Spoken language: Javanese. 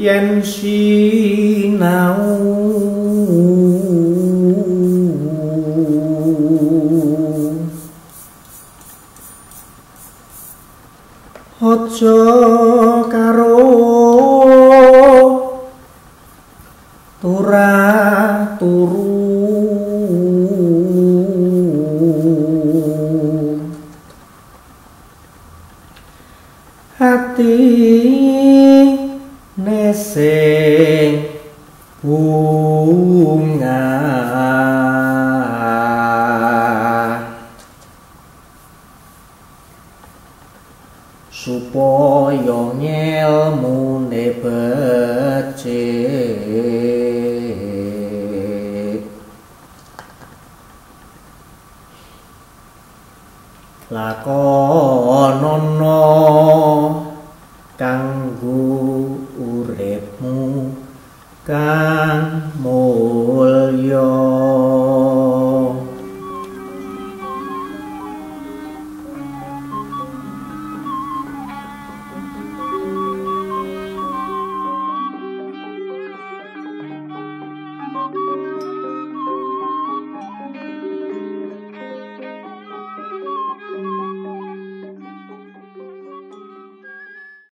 yen sinau Ojo karo tura turu. Hati neseng bunga. Supaya ngelmune becik. Lakonono kanggo uripmu kang mulya.